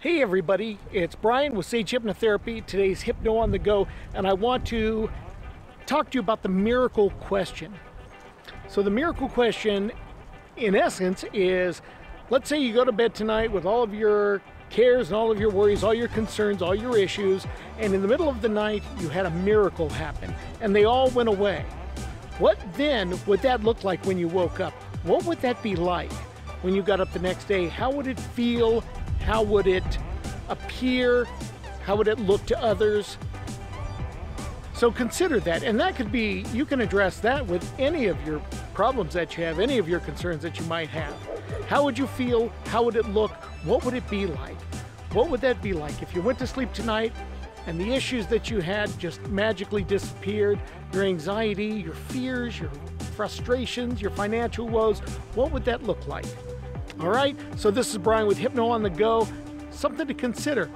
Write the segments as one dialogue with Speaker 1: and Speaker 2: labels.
Speaker 1: Hey everybody, it's Bryan with Sage Hypnotherapy. Today's Hypno on the Go, and I want to talk to you about the miracle question. So, the miracle question, in essence, is let's say you go to bed tonight with all of your cares and all of your worries, all your concerns, all your issues, and in the middle of the night you had a miracle happen and they all went away. What then would that look like when you woke up? What would that be like when you got up the next day? How would it feel? How would it appear? How would it look to others? So consider that, and that could be, you can address that with any of your problems that you have, any of your concerns that you might have. How would you feel? How would it look? What would it be like? What would that be like if you went to sleep tonight and the issues that you had just magically disappeared? Your anxiety, your fears, your frustrations, your financial woes, what would that look like? All right, so this is Bryan with Hypno on the Go. Something to consider.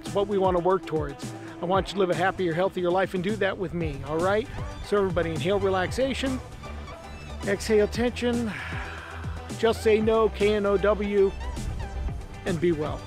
Speaker 1: It's what we want to work towards. I want you to live a happier, healthier life and do that with me, all right? So, everybody, inhale relaxation, exhale tension, just say no, K N O W, and be well.